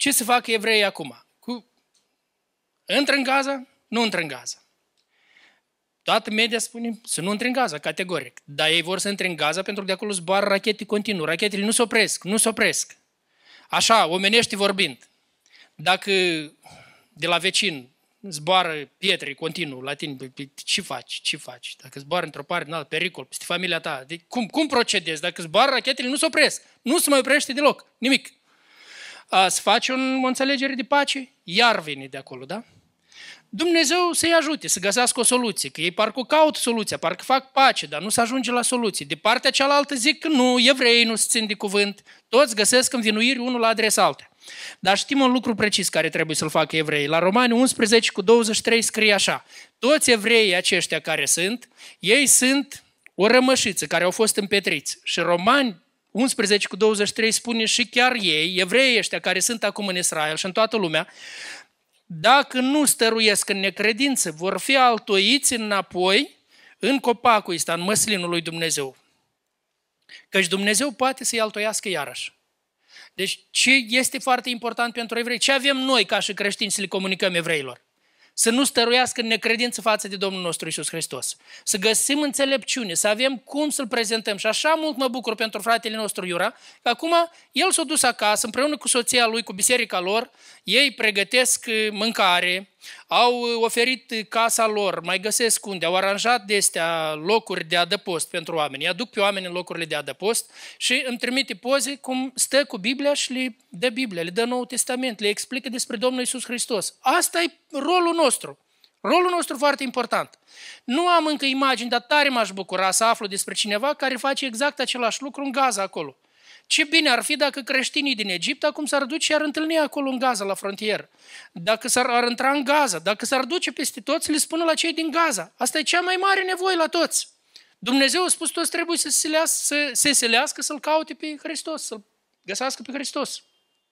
Ce să facă evreii acum? Cu... Intră în Gaza? Nu intră în Gaza. Toată media spune să nu intre în Gaza, categoric. Dar ei vor să intre în Gaza pentru că de acolo zboară rachete continuu. Rachetele nu se opresc, nu se opresc. Așa, omenești vorbind. Dacă de la vecin zboară pietre continuu la tine, ce faci? Ce faci? Dacă zboară într-o parte, în alt pericol, peste familia ta, de, cum, cum procedezi? Dacă zboară rachetele, nu se opresc. Nu se mai oprește deloc, nimic. A, să faci un, o înțelegere de pace, iar vine de acolo, da? Dumnezeu să-i ajute să găsească o soluție, că ei parcă caut soluția, parcă fac pace, dar nu se ajunge la soluție. De partea cealaltă zic că nu, evrei nu se țin de cuvânt, toți găsesc învinuiri unul la adresa altă. Dar știm un lucru precis care trebuie să-l facă evrei. La Romani 11 cu 23 scrie așa, toți evreii aceștia care sunt, ei sunt o rămășiță care au fost împetriți. Și Romani 11 cu 23 spune și chiar ei, evreii ăștia care sunt acum în Israel și în toată lumea, dacă nu stăruiesc în necredință, vor fi altoiți înapoi în copacul ăsta, în măslinul lui Dumnezeu. Căci Dumnezeu poate să-i altoiască iarăși. Deci ce este foarte important pentru evrei? Ce avem noi ca și creștini să le comunicăm evreilor? Să nu stăruiască în necredință față de Domnul nostru Isus Hristos. Să găsim înțelepciune, să avem cum să-L prezentăm. Și așa mult mă bucur pentru fratele nostru Iura, că acum el s-a dus acasă împreună cu soția lui, cu biserica lor, ei pregătesc uh, mâncare, au uh, oferit casa lor, mai găsesc unde, au aranjat de astea locuri de adăpost pentru oameni. Îi aduc pe oameni în locurile de adăpost și îmi trimite poze cum stă cu Biblia și le dă Biblia, le dă Noul Testament, le explică despre Domnul Isus Hristos. Asta e rolul nostru. Rolul nostru foarte important. Nu am încă imagini, dar tare m-aș bucura să aflu despre cineva care face exact același lucru în Gaza acolo. Ce bine ar fi dacă creștinii din Egipt acum s-ar duce și ar întâlni acolo în Gaza, la frontieră. Dacă s-ar ar intra în Gaza, dacă s-ar duce peste toți, le spună la cei din Gaza. Asta e cea mai mare nevoie la toți. Dumnezeu a spus toți trebuie să se, lească, să se selească, să-L caute pe Hristos, să-L găsească pe Hristos.